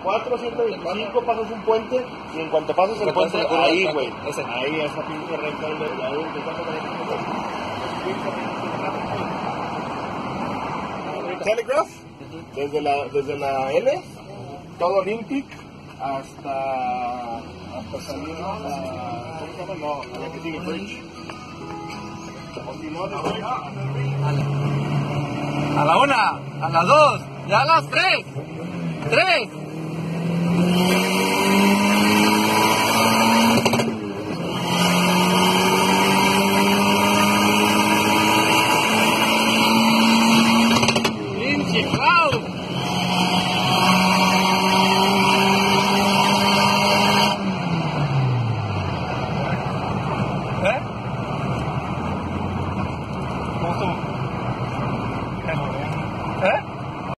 124, 125, pasas un puente y en cuanto pasas el puente, ahí, güey. Ahí, esa pinche recta. güey, ¿de tenés? Telegraph, desde la, desde la L, todo Olympic hasta, hasta salir a, ¿cómo se llama? No, a la que sigue Bridge. O si no, desde- A la una, a las dos, ya a las tres. Tres. Wow. Eh? Motor.